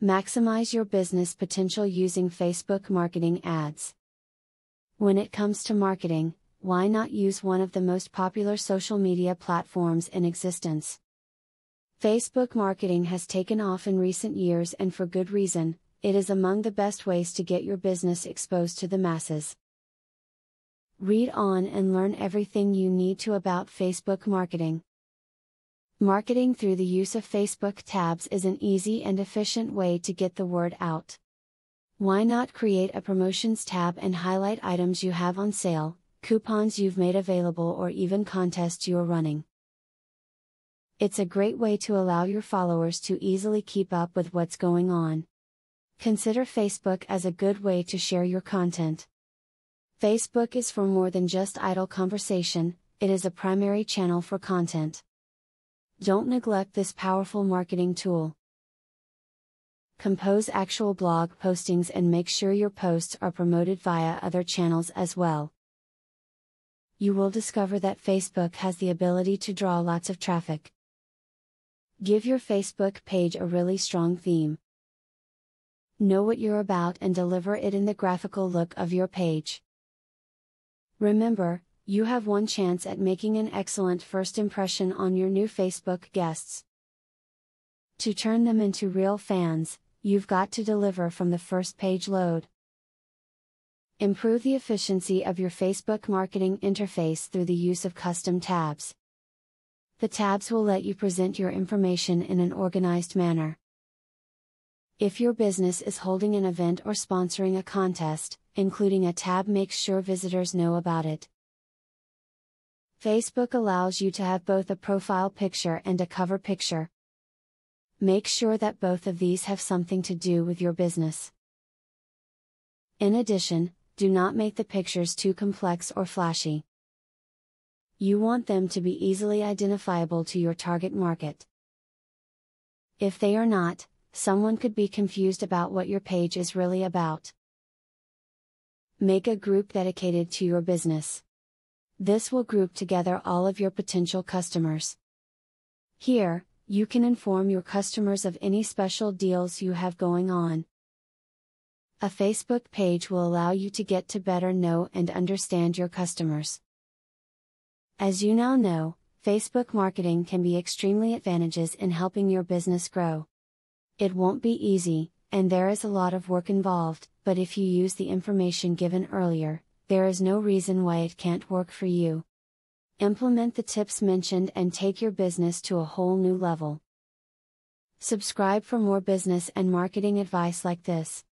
Maximize your business potential using Facebook marketing ads. When it comes to marketing, why not use one of the most popular social media platforms in existence? Facebook marketing has taken off in recent years and for good reason, it is among the best ways to get your business exposed to the masses. Read on and learn everything you need to about Facebook marketing. Marketing through the use of Facebook tabs is an easy and efficient way to get the word out. Why not create a promotions tab and highlight items you have on sale, coupons you've made available, or even contests you're running? It's a great way to allow your followers to easily keep up with what's going on. Consider Facebook as a good way to share your content. Facebook is for more than just idle conversation, it is a primary channel for content. Don't neglect this powerful marketing tool. Compose actual blog postings and make sure your posts are promoted via other channels as well. You will discover that Facebook has the ability to draw lots of traffic. Give your Facebook page a really strong theme. Know what you're about and deliver it in the graphical look of your page. Remember, you have one chance at making an excellent first impression on your new Facebook guests. To turn them into real fans, you've got to deliver from the first page load. Improve the efficiency of your Facebook marketing interface through the use of custom tabs. The tabs will let you present your information in an organized manner. If your business is holding an event or sponsoring a contest, including a tab makes sure visitors know about it. Facebook allows you to have both a profile picture and a cover picture. Make sure that both of these have something to do with your business. In addition, do not make the pictures too complex or flashy. You want them to be easily identifiable to your target market. If they are not, someone could be confused about what your page is really about. Make a group dedicated to your business. This will group together all of your potential customers. Here, you can inform your customers of any special deals you have going on. A Facebook page will allow you to get to better know and understand your customers. As you now know, Facebook marketing can be extremely advantageous in helping your business grow. It won't be easy, and there is a lot of work involved, but if you use the information given earlier, there is no reason why it can't work for you. Implement the tips mentioned and take your business to a whole new level. Subscribe for more business and marketing advice like this.